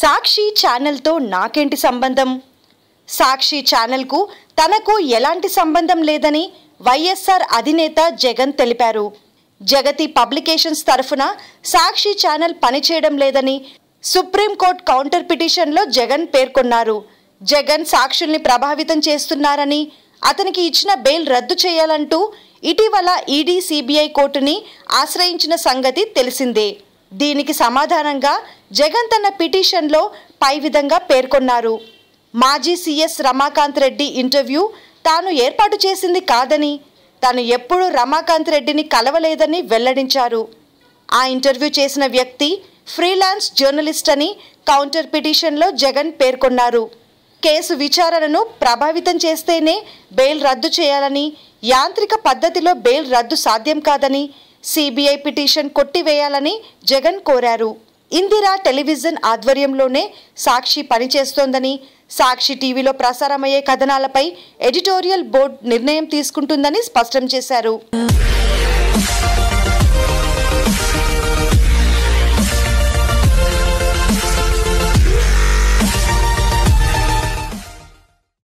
సాక్షి ఛానల్తో నాకేంటి సంబంధం? సాక్షి ఛానల్కు తనకు ఎలాంటి సంబంధం లేదని వైఎస్ఆర్ అధినేత జగన్ తెలిపారు. జగతి పబ్లికేషన్స్ తరఫున సాక్షి ఛానల్ పనిచేయడం లేదని సుప్రీంకోర్టు కౌంటర్ పిటిషన్లో జగన్ పేర్కొన్నారు. జగన్ సాక్షుల్ని ప్రభావితం చేస్తున్నారని అతనికి ఇచ్చిన బెయిల్ రద్దు చేయాలంటూ ఇటీవల ఈడీ సిబిఐ కోర్టుని ఆశ్రయించిన సంగతి తెలిసిందే. దీనికి సమాధానంగా జగన్ తన పిటిషన్లో పై విధంగా పేర్కొన్నారు. మాజీ సీఎస్ రమాకాంత్ రెడ్డి ఇంటర్వ్యూ తాను ఏర్పాటు చేసింది కాదని తాను ఎప్పుడూ రమాకాంత్ రెడ్డిని కలవలేదని వెల్లడించారు. ఆ ఇంటర్వ్యూ చేసిన వ్యక్తి ఫ్రీలాన్స్ జర్నలిస్ట్ అని కౌంటర్ పిటిషన్లో జగన్ పేర్కొన్నారు. కేసు విచారణను ప్రభావితం చేస్తేనే బెయిల్ రద్దు చేయాలని యాంత్రిక పద్ధతిలో బెయిల్ రద్దు సాధ్యం కాదని సిబిఐ పిటిషన్ కొట్టివేయాలని జగన్ కోరారు. ఇందిరా టెలివిజన్ ఆధ్వర్యంలోనే సాక్షి పనిచేస్తోందని సాక్షి టీవీలో ప్రసారమయ్యే కథనాలపై ఎడిటోరియల్ బోర్డు నిర్ణయం తీసుకుంటుందని స్పష్టం చేశారు.